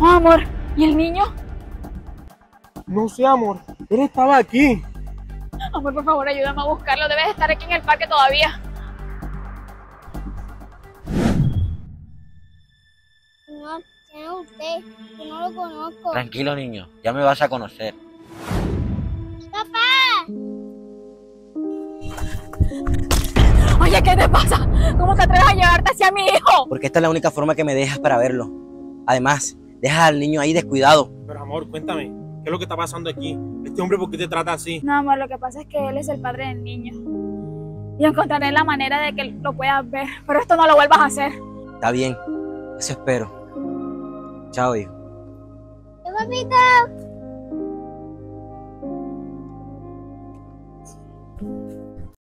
Oh, amor, ¿y el niño? No sé, amor. Él estaba aquí. Amor, por favor, ayúdame a buscarlo. Debes estar aquí en el parque todavía. ¿quién es usted? Yo no lo conozco. Tranquilo, niño. Ya me vas a conocer. ¡Papá! Oye, ¿qué te pasa? Hacia mi hijo? Porque esta es la única forma que me dejas para verlo. Además, dejas al niño ahí descuidado. Pero, amor, cuéntame. ¿Qué es lo que está pasando aquí? Este hombre, ¿por qué te trata así? No, amor, lo que pasa es que él es el padre del niño. Y encontraré la manera de que lo puedas ver. Pero esto no lo vuelvas a hacer. Está bien, eso espero. Chao, hijo. ¡Yo, papito!